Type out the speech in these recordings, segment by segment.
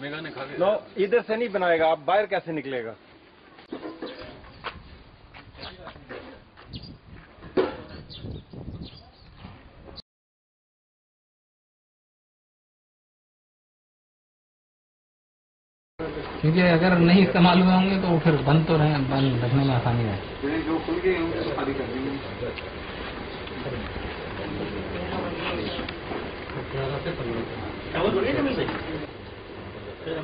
ادھر سے نہیں بنائے گا آپ باہر کیسے نکلے گا کیونکہ اگر نہیں استعمال ہوئے ہوں گے تو وہ پھر بند تو رہے بند رکھنے میں آسانی ہے یعنی گا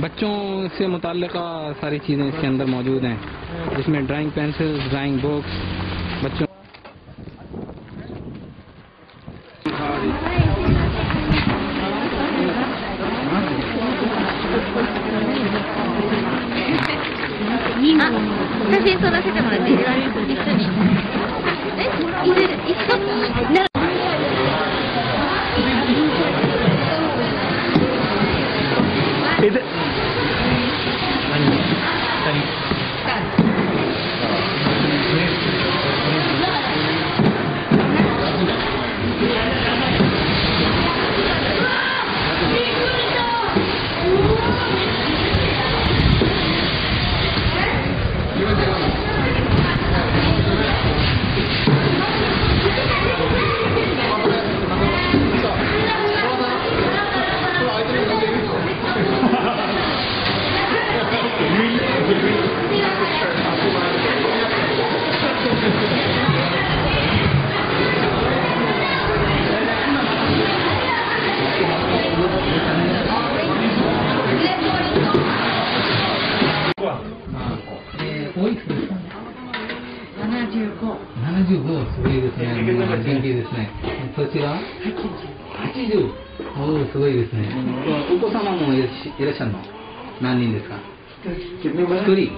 بچوں سے متعلقہ ساری چیزیں اس کے اندر موجود ہیں جس میں ڈرائنگ پینسل ڈرائنگ بکس 写せてもらっていいですか一緒に。え一緒に十五、すごいですね。元気ですね。そちら八十。0おお、すごいですね。お子様もいらっしゃるの何人ですか一人。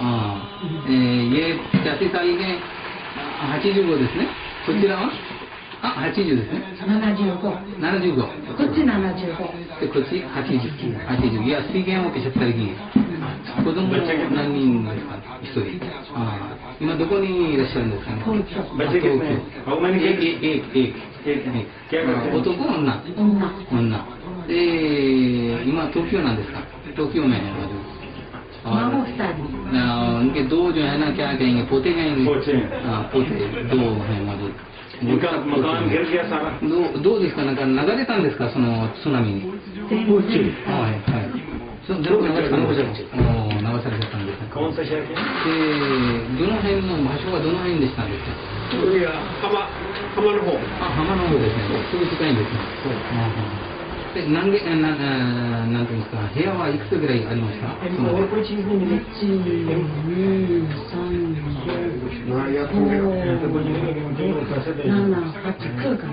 ああ。えー、家、じゃあ世帯で85ですね。こちらはあ、80ですね。七十五。七十五。こっち七十五。で、こっち80。80。いや、水源を消しちゃったり。子供何人一人今どこにいらっしゃるんですか東京男女女で今東京なんですか東京名の孫人やなきゃいけないポテがいポテまでどうどうですかなんか流れたんですかその津波に。はいはい。その泥が流されちゃったもう流されちゃったんですかえどの辺の場所はどの辺でしたんですかいや浜浜の方あ浜の方ですねすぐ近いんですねで何げなななんていうんですか部屋はいくつぐらいありました？あ二、三、四、五、六、七、八、九な。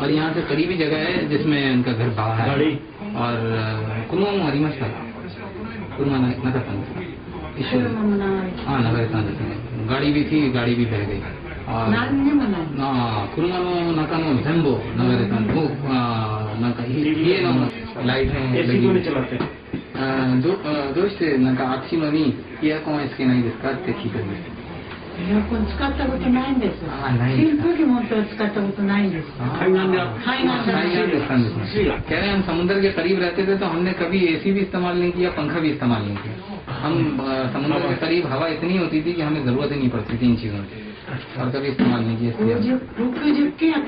何でどうしてなんか暑いのにエアコンはつけないですかって聞いて کہہ رہے ہم سمندر کے قریب رہتے تھے تو ہم نے کبھی اے سی بھی استعمال نہیں کیا پنکھا بھی استعمال نہیں کیا ہم سمندر کے قریب ہوا اتنی ہوتی تھی کہ ہمیں ضرورت ہی نہیں پڑتی تھی ان چیزوں کی اور کبھی استعمال نہیں کیا کہہ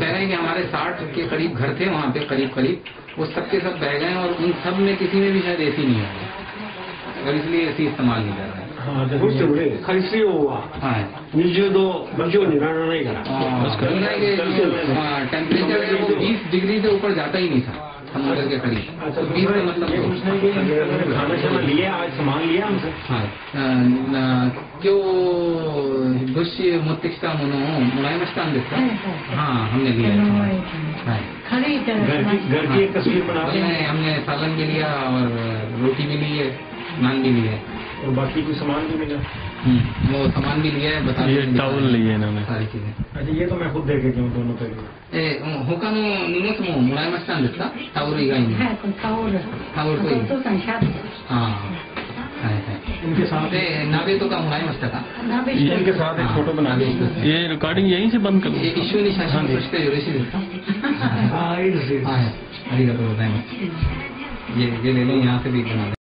رہے ہیں کہ ہمارے ساٹھ کے قریب گھر تھے وہاں پہ قریب قریب وہ سب کے سب بہ گئے اور ان سب میں کسی میں بھی شاید اے سی نہیں ہوگی اور اس لیے استعمال نہیں کر رہے ٹیمپریچر ہاں، ہاں، ہاں۔ بیس ڈگری سے اوپر جاتا ہی نہیں تھا ٹماٹر کے قریب جو اچھا، مستش کا مائنس کام دکھتا ہوں ہاں ہم نے لیا گھر کی ہم نے سالن بھی لیا اور روٹی بھی لی ہے ہے اور باقی کوئی سامان بھی ملا وہ سامان بھی لیا ہے بتا لیے ساری چیزیں اچھا یہ تو میں خود دیکھے ہوں دونوں پہ تک ہو ملائی مستا ہے ٹاور لگائیں گے ہاں ان کے ساتھ ملائی مسئلہ تھا یہ ریکارڈنگ ہاں، یہیں سے بند کریں ہاں، ہاں، یہ لے لیں یہاں سے بھی بنا لیں